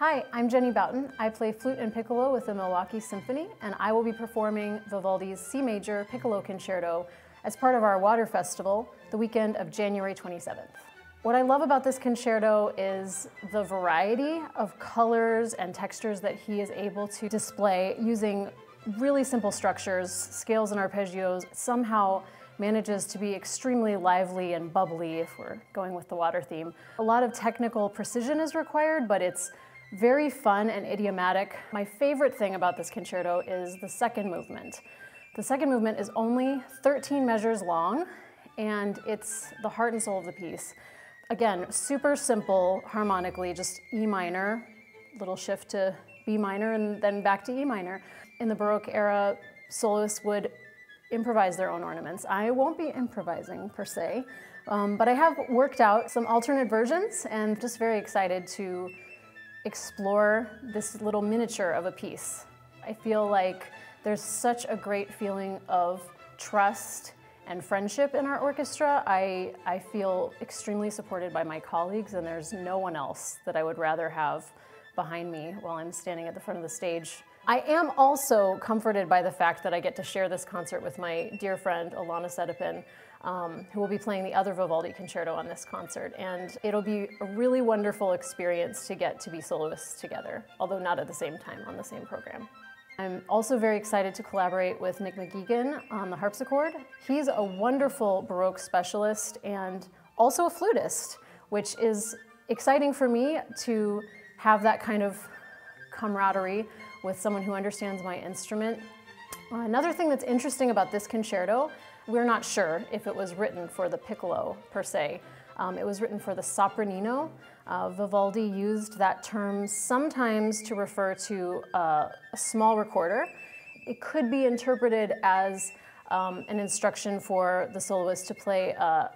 Hi, I'm Jenny Bouton. I play flute and piccolo with the Milwaukee Symphony, and I will be performing Vivaldi's C Major Piccolo Concerto as part of our Water Festival the weekend of January 27th. What I love about this concerto is the variety of colors and textures that he is able to display using really simple structures, scales and arpeggios, somehow manages to be extremely lively and bubbly if we're going with the water theme. A lot of technical precision is required, but it's very fun and idiomatic. My favorite thing about this concerto is the second movement. The second movement is only 13 measures long, and it's the heart and soul of the piece. Again, super simple harmonically, just E minor, little shift to B minor, and then back to E minor. In the Baroque era, soloists would improvise their own ornaments. I won't be improvising per se, um, but I have worked out some alternate versions and just very excited to explore this little miniature of a piece. I feel like there's such a great feeling of trust and friendship in our orchestra. I, I feel extremely supported by my colleagues and there's no one else that I would rather have behind me while I'm standing at the front of the stage. I am also comforted by the fact that I get to share this concert with my dear friend Alana Sedipin, um, who will be playing the other Vivaldi concerto on this concert. And it'll be a really wonderful experience to get to be soloists together, although not at the same time on the same program. I'm also very excited to collaborate with Nick McGegan on the harpsichord. He's a wonderful Baroque specialist and also a flutist, which is exciting for me to have that kind of camaraderie with someone who understands my instrument. Another thing that's interesting about this concerto, we're not sure if it was written for the piccolo per se. Um, it was written for the sopranino, uh, Vivaldi used that term sometimes to refer to uh, a small recorder. It could be interpreted as um, an instruction for the soloist to play a,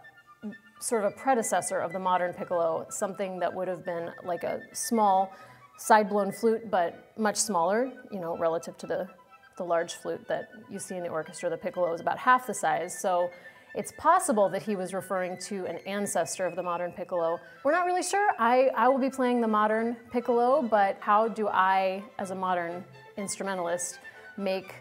sort of a predecessor of the modern piccolo, something that would have been like a small side-blown flute, but much smaller, you know, relative to the, the large flute that you see in the orchestra. The piccolo is about half the size, so it's possible that he was referring to an ancestor of the modern piccolo. We're not really sure. I, I will be playing the modern piccolo, but how do I, as a modern instrumentalist, make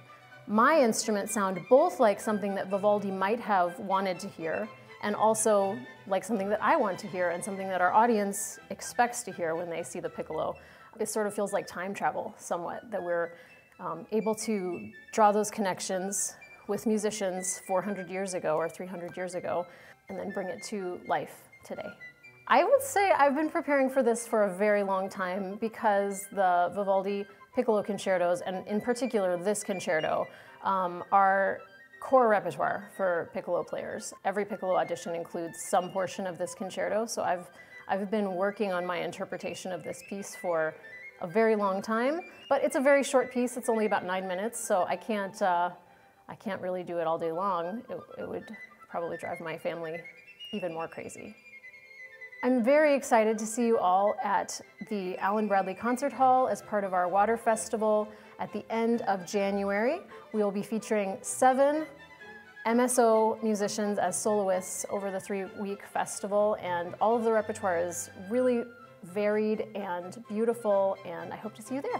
my instrument sound both like something that Vivaldi might have wanted to hear and also like something that I want to hear and something that our audience expects to hear when they see the piccolo. It sort of feels like time travel somewhat, that we're um, able to draw those connections with musicians 400 years ago or 300 years ago and then bring it to life today. I would say I've been preparing for this for a very long time because the Vivaldi piccolo concertos, and in particular this concerto, um, are core repertoire for piccolo players. Every piccolo audition includes some portion of this concerto, so I've, I've been working on my interpretation of this piece for a very long time, but it's a very short piece. It's only about nine minutes, so I can't, uh, I can't really do it all day long. It, it would probably drive my family even more crazy. I'm very excited to see you all at the Allen Bradley Concert Hall as part of our Water Festival at the end of January. We will be featuring seven MSO musicians as soloists over the three-week festival, and all of the repertoire is really varied and beautiful, and I hope to see you there.